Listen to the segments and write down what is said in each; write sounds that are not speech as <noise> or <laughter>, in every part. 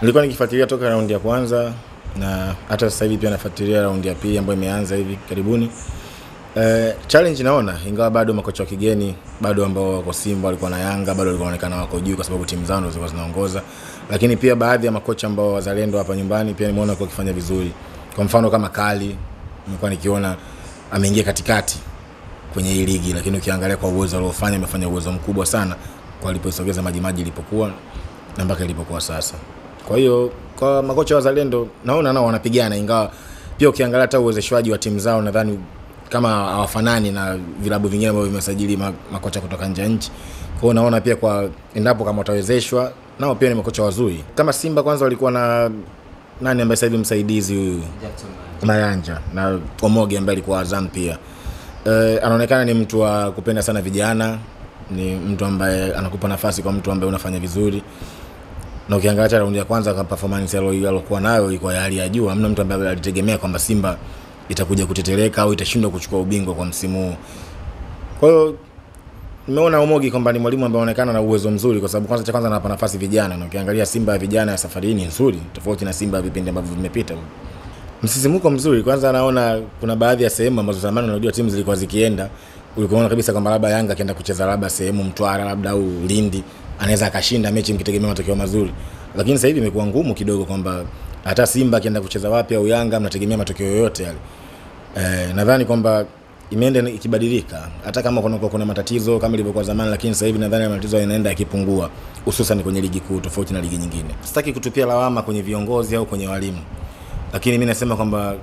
Nilikuwa nikifuatilia toka raundi ya kwanza na hata sasa hivi pia nafuatilia raundi ya pili ambayo imeanza hivi karibuni. Eh, challenge naona ingawa bado makocha wa kigeni bado ambao wako Simba walikuwa na Yanga bado walikuwa wanaonekana wako juu kwa sababu timu zao zilikuwa zinaongoza, lakini pia baadhi ya makocha ambao wazalendo hapa nyumbani pia nimeona kwa kufanya vizuri. Kwa mfano kama Kali nilikuwa nikiona ameingia katikati kwenye hii ligi, lakini ukiangalia kwa uwezo aliofanya amefanya uwezo mkubwa sana kwa alipoisogeza Maji ilipokuwa na mpaka ilipokuwa sasa. Kwa hiyo kwa makocha wazalendo naona nao wanapigana, ingawa pia ukiangalia hata uwezeshwaji wa timu zao nadhani kama hawafanani na vilabu vingine ambavyo vimesajili makocha kutoka nje ya nchi. Kwa hiyo naona pia kwa endapo kama watawezeshwa nao pia ni makocha wazuri. Kama Simba kwanza walikuwa na nani ambaye sasa hivi msaidizi huyu Mayanja na Omoge ambaye alikuwa Azam pia. E, anaonekana ni mtu wa kupenda sana vijana, ni mtu ambaye anakupa nafasi kwa mtu ambaye unafanya vizuri na ukiangalia hata raundi ya kwanza kwa performance aliyokuwa nayo ilikuwa ya hali ya juu. Hamna mtu ambaye alitegemea kwamba Simba itakuja kutetereka au itashindwa kuchukua ubingwa kwa msimu huu. Kwa hiyo nimeona Omogi kwamba ni mwalimu ambaye anaonekana na uwezo mzuri, kwa sababu kwanza cha kwanza anapa nafasi vijana, na ukiangalia Simba ya vijana ya safari hii ni nzuri, tofauti na Simba ya vipindi ambavyo vimepita. Msisimuko mzuri, kwanza naona kuna baadhi ya sehemu ambazo zamani unajua timu zilikuwa zikienda ulikuwa kabisa kwamba labda Yanga akienda kucheza labda sehemu Mtwara labda au Lindi anaweza akashinda mechi mkitegemea matokeo mazuri, lakini sasa hivi imekuwa ngumu kidogo kwamba hata Simba akienda kucheza wapi au Yanga mnategemea matokeo yoyote yale. Eh, nadhani kwamba imeenda ikibadilika, hata kama kuna, kuna matatizo kama ilivyokuwa zamani, lakini sasa hivi nadhani matatizo yanaenda yakipungua, hususan kwenye ligi kuu tofauti na ligi nyingine. Sitaki kutupia lawama kwenye viongozi au kwenye walimu, lakini mi nasema kwamba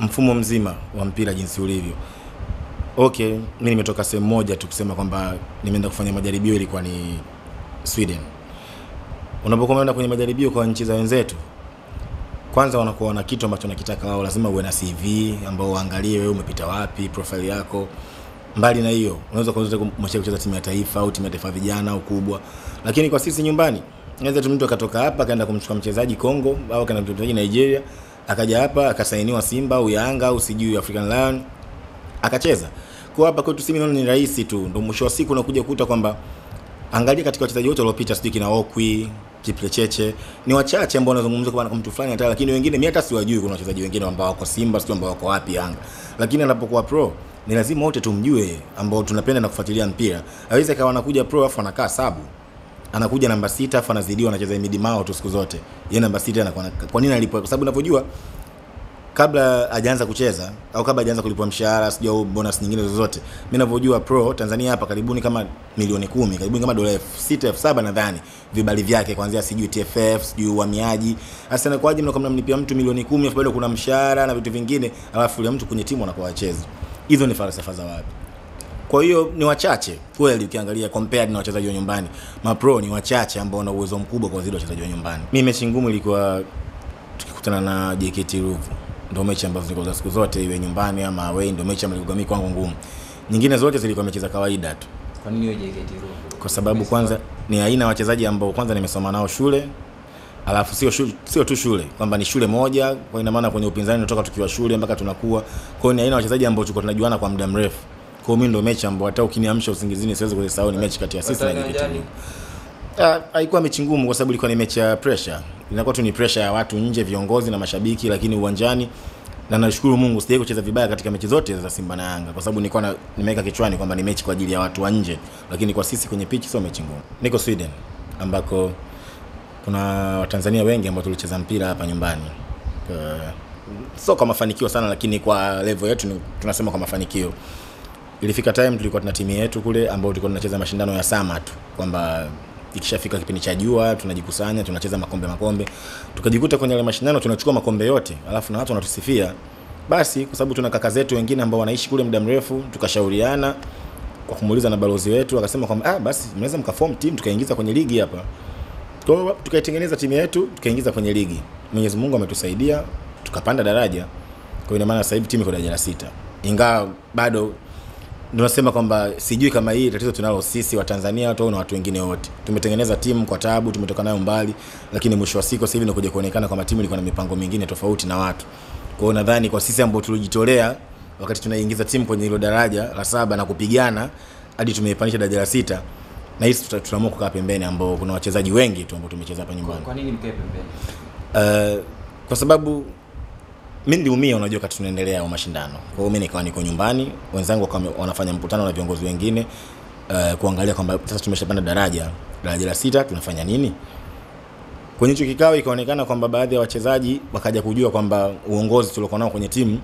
mfumo mzima wa mpira jinsi ulivyo okay mi nimetoka sehemu moja tu kusema kwamba nimeenda kufanya majaribio ilikuwa ni sweden. Unapokuwa unaenda kwenye majaribio kwa nchi za wenzetu kwanza wanakuwa wana kitu ambacho wanakitaka wao lazima uwe na cv ambao waangalie wewe umepita wapi profile yako. Mbali na hiyo unaweza kuanza kucheza timu ya taifa au timu ya taifa vijana au kubwa. Lakini kwa sisi nyumbani naweza tu mtu akatoka hapa akaenda kumchukua mchezaji Kongo au kumchukua mchezaji Nigeria akaja hapa akasainiwa Simba au Yanga au sijui African Lion akacheza. Kwa hapa kwetu sisi ni rahisi tu, ndio mwisho wa siku unakuja kukuta kwamba angalia katika wachezaji wote waliopita, sijui kina Okwi, Kiplecheche, ni wachache ambao wanazungumzwa kwa mtu fulani hata, lakini wengine mimi hata siwajui. Kuna wachezaji wengine ambao wako Simba, sio ambao wako wapi Yanga, lakini anapokuwa pro ni lazima wote tumjue, ambao tunapenda na kufuatilia mpira. Hawezi kawa anakuja pro afu anakaa sabu anakuja namba sita afu anazidiwa anacheza midimao tu siku zote. Yeye namba sita anakuwa kwa nini alipo? Kwa sababu unavyojua kabla hajaanza kucheza au kabla hajaanza kulipwa mshahara sijui au bonus nyingine zozote, mimi ninavyojua pro Tanzania hapa karibuni kama milioni kumi, karibuni kama dola elfu sita elfu saba nadhani vibali vyake kuanzia sijui TFF sijui uhamiaji. Sasa inakuwaje mnakuwa mnamlipia mtu milioni kumi afu bado kuna mshahara na vitu vingine, alafu yule mtu kwenye timu anakuwa hachezi? Hizo ni falsafa za wapi? Kwa hiyo ni wachache kweli, ukiangalia compared na wachezaji wa nyumbani, mapro ni wachache ambao wana uwezo mkubwa kwa zile wachezaji wa nyumbani. Mimi mechi ngumu ilikuwa tukikutana na JKT Ruvu, ndio mechi ambazo zilikuwa za siku zote, iwe nyumbani ama away, ndio mechi ambayo ilikuwa kwangu ngumu. Nyingine zote zilikuwa mechi za kawaida tu, Kwa nini hiyo JKT Ruvu? kwa sababu kwanza ni aina ya wachezaji ambao kwanza nimesoma nao shule alafu sio sio tu shule kwamba ni shule moja, kwa ina maana kwenye upinzani tunatoka tukiwa shule mpaka tunakuwa. Kwa hiyo ni aina ya wachezaji ambao tulikuwa tunajuana kwa muda mrefu. Kwa hiyo mimi ndio mechi ambao hata ukiniamsha usingizini siwezi kuzisahau, ni mechi kati ya sisi na JKT? Ruvu. Ah, haikuwa mechi ngumu kwa sababu ilikuwa ni mechi ya pressure. Inakuwa tu ni pressure ya watu nje, viongozi na mashabiki, lakini uwanjani na nashukuru Mungu sijawahi kucheza vibaya katika mechi zote za Simba na Yanga kwa sababu nilikuwa nimeweka kichwani kwamba ni mechi kwa ajili ya watu wa nje, lakini kwa sisi kwenye pitch sio mechi ngumu. Niko Sweden ambako kuna Watanzania wengi ambao tulicheza mpira hapa nyumbani. Uh, sio kwa mafanikio sana, lakini kwa level yetu tunasema kwa mafanikio ilifika time tulikuwa tuna timu yetu kule ambao tulikuwa tunacheza mashindano ya sama tu kwamba ikishafika kipindi cha jua tunajikusanya tunacheza makombe makombe. Tukajikuta kwenye yale mashindano tunachukua makombe yote alafu na watu wanatusifia. Basi kwa sababu tuna kaka zetu wengine ambao wanaishi kule muda mrefu tukashauriana kwa kumuuliza na balozi wetu akasema kwamba ah, basi mnaweza mkaform team tukaingiza kwenye ligi hapa. Kwa hiyo tukaitengeneza timu yetu tukaingiza kwenye ligi. Mwenyezi Mungu ametusaidia tukapanda daraja. Kwa hiyo ina maana sasa hivi timu iko daraja la sita. Ingawa bado tunasema kwamba sijui kama hii tatizo tunalo sisi wa Tanzania watu au na watu wengine wote. Tumetengeneza timu kwa taabu, tumetoka nayo mbali, lakini mwisho wa siku sasa hivi nakuja kuonekana kwamba timu ilikuwa na mipango mingine tofauti na watu. Kwa hiyo nadhani kwa sisi ambao tulijitolea wakati tunaingiza timu kwenye hilo daraja la saba na kupigana hadi tumeipandisha daraja la sita, na hisi tutaamua kukaa pembeni, ambao kuna wachezaji wengi tu ambao tumecheza hapa nyumbani kwa nini mkae pembeni? uh, kwa sababu mi niliumia, unajua, wakati tunaendelea wa mashindano. Kwa hiyo mi nikawa niko nyumbani, wenzangu wakawa wanafanya mkutano na viongozi wengine uh, kuangalia kwamba sasa tumeshapanda daraja daraja la sita, tunafanya nini? Kwenye hicho kikao ikaonekana kwamba baadhi ya wachezaji wakaja kujua kwamba uongozi tuliokuwa nao kwenye timu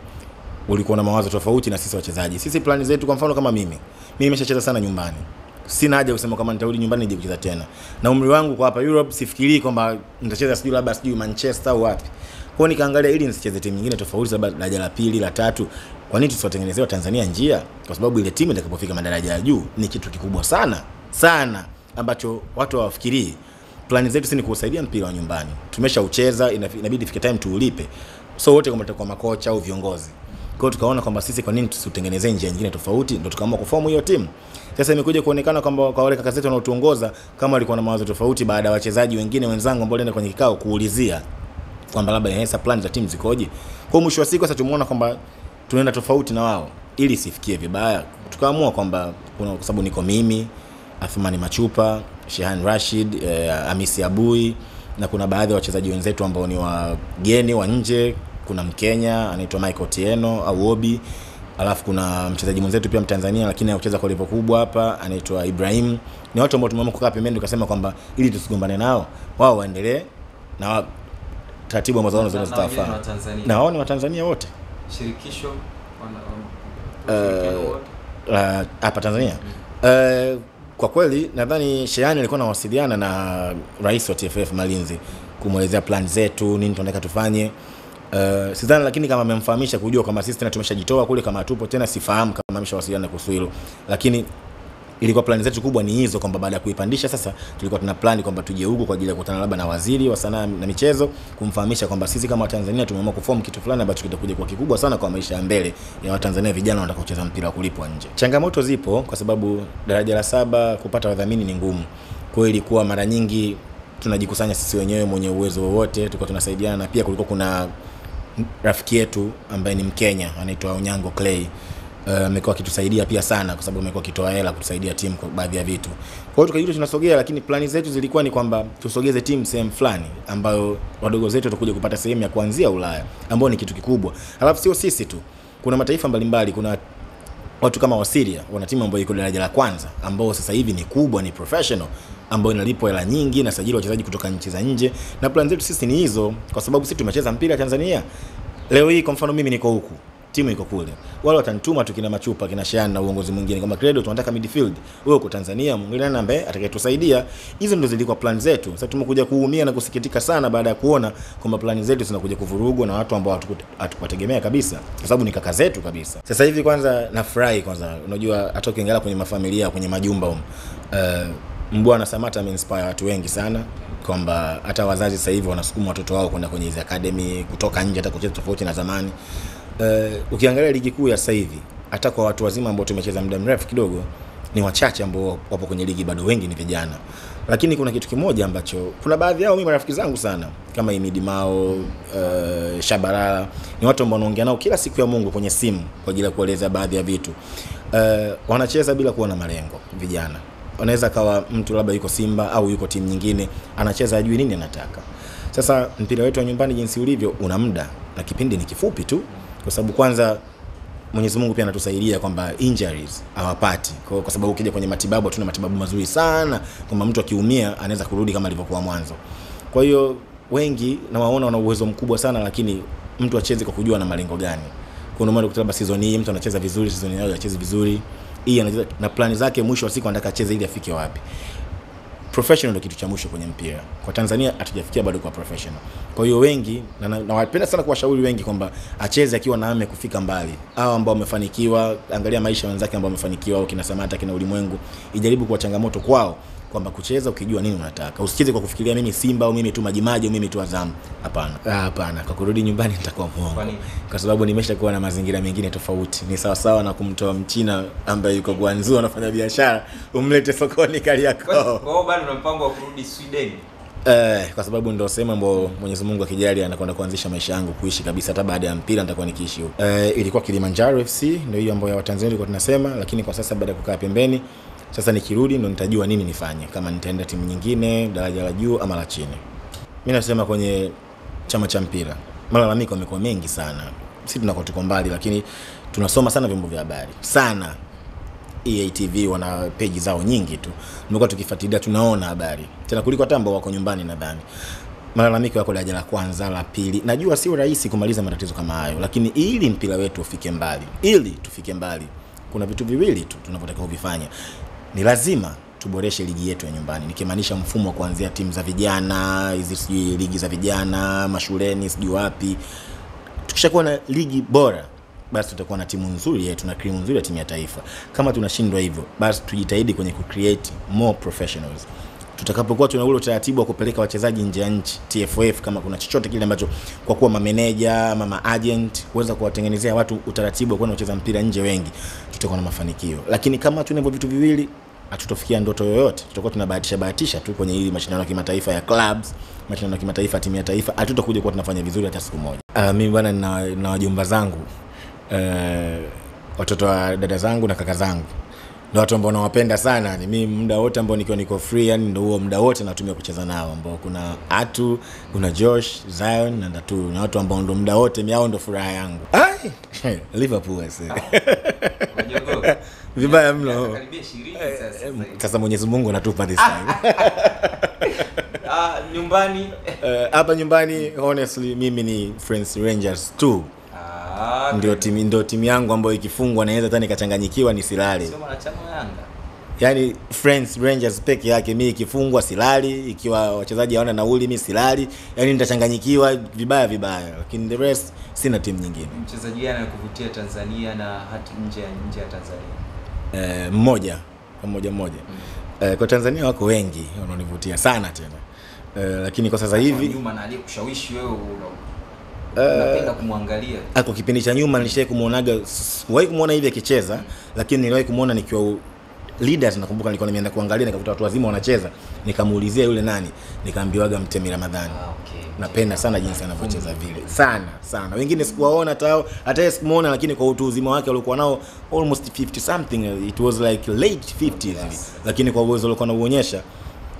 ulikuwa na mawazo tofauti na sisi wachezaji. Sisi plani zetu, kwa mfano kama mimi, mimi nimeshacheza sana nyumbani, sina haja kusema kama nitarudi nyumbani nije kucheza tena, na umri wangu kwa hapa Europe sifikirii kwamba nitacheza sijui labda sijui Manchester au wapi. Kwa nikaangalia ili nisicheze timu nyingine tofauti, labda daraja la pili la tatu, kwa nini tusiwatengenezewa Tanzania njia? Kwa sababu ile timu itakapofika madaraja ya juu ni kitu kikubwa sana sana ambacho watu hawafikirii. Plani zetu si ni kuusaidia mpira wa nyumbani, tumeshaucheza, inabidi ifike time tuulipe, so wote kama tutakuwa makocha au viongozi kwa tukaona kwamba sisi kwa nini tusitengenezee njia nyingine tofauti, ndio tukaamua kufomu hiyo timu. Sasa imekuja kuonekana kwamba kwa wale kaka zetu wanaotuongoza kama walikuwa na mawazo tofauti, baada ya wachezaji wengine wenzangu ambao walienda kwenye kikao kuulizia kwamba labda yesa plan za timu zikoje. Kwa mwisho wa siku sasa tumeona kwamba tunaenda tofauti na wao ili isifikie vibaya, tukaamua kwamba kuna kwa sababu niko mimi Athmani Machupa, Shehan Rashid, eh, Hamisi Abui na kuna baadhi ya wachezaji wenzetu ambao ni wageni wa nje. Kuna Mkenya anaitwa Michael Tieno au Obi, alafu kuna mchezaji mwenzetu pia Mtanzania lakini anacheza kwa level kubwa hapa anaitwa Ibrahim. Ni watu ambao tumeamua kukaa pembeni, tukasema kwamba ili tusigombane nao, wao waendelee na taratibu ambazo zinazofaa Watanzania. na wao ni Watanzania wote Shirikisho wana- uh, uh, wote? mm. hapa Tanzania. Eh, kwa kweli nadhani Sheyani alikuwa anawasiliana na rais wa TFF Malinzi kumwelezea plan zetu, nini tunataka tufanye. Uh, sidhani lakini kama amemfahamisha kujua kama sisi tena tumeshajitoa kule, kama hatupo tena, sifahamu kama ameshawasiliana kuhusu hilo, lakini ilikuwa plani zetu kubwa ni hizo, kwamba baada ya kuipandisha sasa, tulikuwa tuna plani kwamba tuje huku kwa ajili ya kukutana labda na waziri wa sanaa na michezo, kumfahamisha kwamba sisi kama Watanzania tumeamua kuform kitu fulani ambacho kitakuja kuwa kikubwa sana kwa maisha ya mbele ya Watanzania vijana wanataka kucheza mpira wa kulipwa nje. Changamoto zipo kwa sababu daraja la saba kupata wadhamini ni ngumu, kwa hiyo ilikuwa mara nyingi tunajikusanya sisi wenyewe mwenye uwezo wowote, tulikuwa tunasaidiana, na pia kulikuwa kuna rafiki yetu ambaye ni Mkenya anaitwa unyango Clay eh, uh, akitusaidia pia sana, kwa sababu amekuwa akitoa hela kutusaidia timu kwa baadhi ya vitu. Kwa hiyo tukajikuta tunasogea, lakini plani zetu zilikuwa ni kwamba tusogeze timu sehemu fulani ambayo wadogo zetu watakuja kupata sehemu ya kuanzia Ulaya, ambayo ni kitu kikubwa. Alafu sio sisi tu, kuna mataifa mbalimbali, kuna watu kama wa Syria wana timu ambayo iko daraja la kwanza ambao sasa hivi ni kubwa, ni professional ambayo inalipwa hela nyingi na sajili wachezaji kutoka nchi za nje, na plan zetu sisi ni hizo, kwa sababu sisi tumecheza mpira Tanzania. Leo hii kwa mfano mimi niko huku timu iko kule, wale watanituma tu kina Machupa kina Shan na uongozi mwingine kama Credo, tunataka midfield, wewe uko Tanzania, mwingine na ambaye atakayetusaidia. Hizo ndio zilikuwa plan zetu. Sasa tumekuja kuumia na kusikitika sana baada ya kuona kwamba plan zetu zinakuja kuvurugwa na watu ambao hatukutegemea kabisa, kwa sababu ni kaka zetu kabisa. Sasa hivi kwanza nafurahi kwanza, unajua hata ukiangalia kwenye mafamilia kwenye majumba um, uh, Mbwana Samata ameinspire watu wengi sana kwamba hata wazazi sasa hivi wanasukuma watoto wao kwenda kwenye hizi academy kutoka nje hata kucheza tofauti na zamani. Uh, ukiangalia ligi kuu ya sasa hivi hata kwa watu wazima ambao tumecheza muda mrefu kidogo ni wachache ambao wapo kwenye ligi, bado wengi ni vijana. Lakini kuna kitu kimoja ambacho kuna baadhi yao mimi marafiki zangu sana kama Imidi Mao, uh, Shabalala ni watu ambao wanaongea nao kila siku ya Mungu kwenye simu kwa ajili ya kueleza baadhi ya vitu. Uh, wanacheza bila kuwa na malengo vijana anaweza kawa mtu labda yuko Simba au yuko timu nyingine, anacheza ajui nini anataka. Sasa mpira wetu wa nyumbani jinsi ulivyo, una muda na kipindi ni kifupi tu, kwa sababu kwanza Mwenyezi Mungu pia anatusaidia kwamba injuries hawapati kwa, kwa sababu ukija kwenye matibabu hatuna matibabu mazuri sana, kwamba mtu akiumia anaweza kurudi kama alivyokuwa mwanzo. Kwa hiyo wengi nawaona wana uwezo mkubwa sana, lakini mtu acheze kwa kujua na malengo gani. Kwa ndio maana season hii mtu anacheza vizuri, season inayo acheze vizuri, hii anacheza na plani zake, mwisho wa siku anataka acheze ili afike wapi. Professional ndio kitu cha mwisho kwenye mpira. Kwa Tanzania hatujafikia bado kwa professional. Kwa hiyo wengi na na- nawapenda sana kuwashauri wengi kwamba acheze akiwa na ya kufika mbali. Hao ambao wamefanikiwa, angalia maisha wenzake ambao wamefanikiwa au kina Samata kina Ulimwengu, ijaribu kuwa changamoto kwao kwamba kucheza ukijua nini unataka. Usicheze kwa kufikiria mimi Simba au mimi tu Majimaji au mimi tu Azam. Hapana. Ah, Hapana, kwa kurudi nyumbani nitakuwa muongo. Kwa sababu nimesha nimeshakuwa na mazingira mengine tofauti. Ni sawa sawa na kumtoa Mchina ambaye yuko Guangzhou anafanya biashara, umlete sokoni Kariakoo. Kwa hiyo bado una mpango wa kurudi Sweden? Eh, kwa sababu ndo sehemu ambayo Mwenyezi Mungu akijali anakwenda kuanzisha maisha yangu kuishi kabisa, hata baada ya mpira nitakuwa nikiishi huko. Eh, ilikuwa Kilimanjaro FC ndio hiyo ambayo Watanzania tulikuwa tunasema, lakini kwa sasa baada ya kukaa pembeni Sasa nikirudi ndo nitajua nini nifanye, kama nitaenda timu nyingine daraja la juu ama la chini. Mi nasema kwenye chama cha mpira malalamiko yamekuwa mengi sana. Si tunakuwa tuko mbali, lakini tunasoma sana vyombo vya habari sana. EATV wana peji zao nyingi tu, tumekuwa tukifuatilia, tunaona habari tena kuliko hata ambao wako nyumbani. Nadhani malalamiko yako daraja la kwanza, la pili. Najua sio rahisi kumaliza matatizo kama hayo, lakini ili mpira wetu ufike mbali, ili tufike mbali, kuna vitu viwili tu tunavyotaka kuvifanya. Ni lazima tuboreshe ligi yetu ya nyumbani, nikimaanisha mfumo wa kuanzia timu za vijana hizi, sijui ligi za vijana mashuleni, sijui wapi. Tukishakuwa na ligi bora basi tutakuwa na timu nzuri yetu na krimu nzuri ya timu ya taifa. Kama tunashindwa hivyo, basi tujitahidi kwenye kucreate more professionals. Tutakapokuwa tuna ule utaratibu wa kupeleka wachezaji nje ya nchi, TFF, kama kuna chochote kile ambacho kwa kuwa mameneja ama maagent kuweza kuwatengenezea watu utaratibu wa kwenda kucheza mpira nje wengi, tutakuwa na mafanikio. Lakini kama tuna hivyo vitu viwili, hatutofikia ndoto yoyote. Tutakuwa tunabahatisha bahatisha tu kwenye hili mashindano ya kimataifa ya clubs, mashindano ya kimataifa timu ya taifa, hatutakuja kuwa tunafanya vizuri hata siku moja. Uh, mimi bwana, na, na zangu uh, watoto wa dada zangu na kaka zangu ndo watu ambao nawapenda sana. Ni mii muda wote ambao nikiwa niko free yani ndo huo muda wote natumia kucheza nao ambao kuna atu kuna josh zion na datu na watu ambao ndo muda wote miao ndo furaha yangu. Liverpool <laughs> vibaya mno. Eh, eh, sasa mwenyezi mungu anatupa this time. <laughs> Eh, hapa nyumbani. Uh, nyumbani honestly mimi ni friends rangers 2 okay. ndio timu ndio timu yangu ambayo ikifungwa naweza hata nikachanganyikiwa nisilale. Sio mwanachama wa Yanga yaani friends rangers peke yake mimi ikifungwa silali ikiwa wachezaji hawana nauli mimi silali yaani nitachanganyikiwa vibaya vibaya lakini the rest sina timu nyingine mchezaji anayekuvutia tanzania na hata nje ya nje ya tanzania eh, mmoja mmoja mmoja mm. eh, kwa tanzania wako wengi wanaonivutia sana tena eh, lakini kwa sasa hivi nyuma na aliyekushawishi wewe unapenda kumwangalia. Ah, kwa kipindi cha nyuma nilishai kumwonaga, wahi kumwona hivi akicheza, lakini niliwahi kumwona nikiwa leaders. Nakumbuka nilikuwa nimeenda kuangalia, nikakuta watu wazima wanacheza, nikamuulizia yule nani, nikaambiwaga Mtemi Ramadhani. Ah, okay. Napenda sana jinsi anavyocheza vile sana sana. Wengine sikuwaona hata hata yeye sikumuona, lakini kwa utu uzima wake alikuwa nao almost 50 something, it was like late 50s hivi, lakini kwa uwezo alikuwa anauonyesha,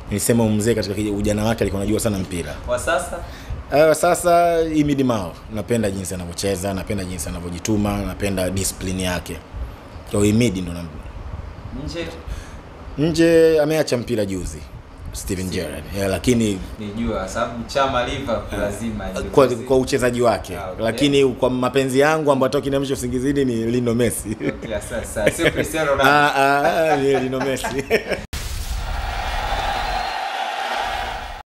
nilisema mzee katika ujana wake alikuwa anajua sana mpira. Kwa sasa Uh, sasa Imidi Mao napenda jinsi anavyocheza, napenda jinsi anavyojituma, napenda discipline yake. Kwa Imidi ndo na nje nje ameacha mpira juzi Steven Gerrard. Yeah, lakini nijua sababu chama Liverpool lazima kwa, kwa uchezaji wake Ah, okay. lakini kwa mapenzi yangu ambayo toki niamsha usingizini ni Lino Messi. Okay, sasa sio Cristiano <laughs> Ronaldo. ah, ah, ah, ni Lino Messi. <laughs>